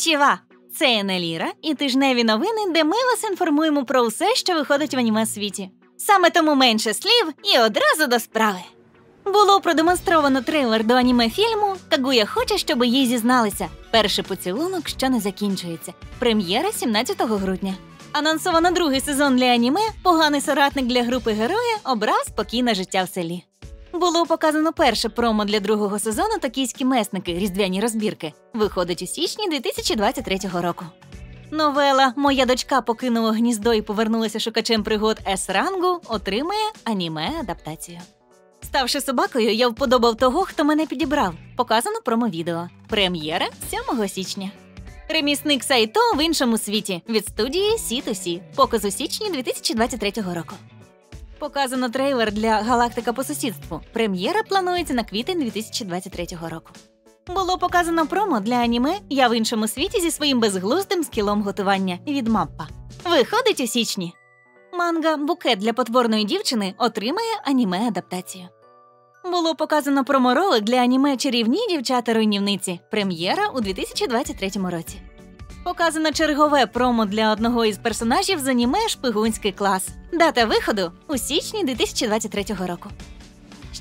Конічіва! Це Енеліра і тижневі новини, де ми вас інформуємо про все, що виходить в аніме світі. Саме тому менше слів і одразу до справи. Було продемонстровано трейлер до аніме фільму Кагуя хоче, щоб їй зізналися. Перший поцілунок, що не закінчується. Прем'єра 17 грудня. Анонсовано другий сезон для аніме. Поганий соратник для групи героя обрав спокійне життя в селі. Було показано перше промо для другого сезону Токійські месники різдвяні розбірки. Виходить у січні 2023 року. Новела Моя дочка покинула гніздо і повернулася шукачем пригод C рангу отримає аніме адаптацію. Ставши собакою, я вподобав того, хто мене підібрав. Показано промо-відео. Прем'єра 7 січня. Ремісник Сайто в іншому світі від студії C2C. Показ у січні 2023 року. Показано трейлер для Галактика по сусідству. Прем'єра планується на квітень 2023 року. Було показано промо для аніме Я в іншому світі зі своїм безглуздим скілом готування від MAPPA. Виходить у січні. Манга Букет для потворної дівчини отримає аніме адаптацію. Було показано проморолик для аніме Чарівні дівчата-руйнівниці. Прем'єра у 2023 році. Показано чергове промо для одного із персонажів з аніме Шпигунський клас. Дата виходу у січні 2023 року.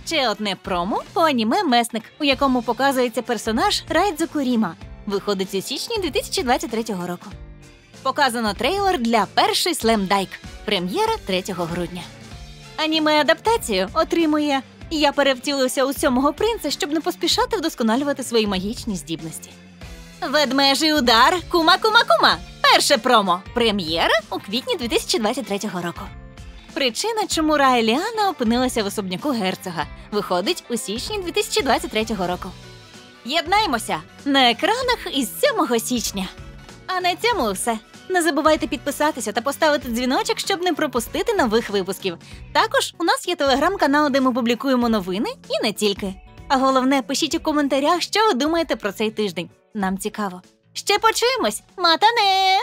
Ще одне промо по аніме Месник, у якому показується персонаж Райдзо Куріма. Виходить у січні 2023 року. Показано трейлер для перший Слем Дайк. Прем'єра 3 грудня. Аніме адаптацію отримує Я перевтілився у сьомого принца, щоб не поспішати вдосконалювати свої магічні здібності. Ведмежий удар Кума Кума Кума. Перше промо. Прем'єра у квітні 2023 року. Причина, чому Рая Ліана опинилася в особняку герцога, виходить у січні 2023 року. Єднаймося на екранах із 7 січня. А на цьому все. Не забувайте підписатися та поставити дзвіночок, щоб не пропустити нових випусків. Також у нас є телеграм-канал, де ми публікуємо новини і не тільки. А головне, пишіть у коментарях, що ви думаєте про цей тиждень. Нам цікаво. Ще почуємось, матане!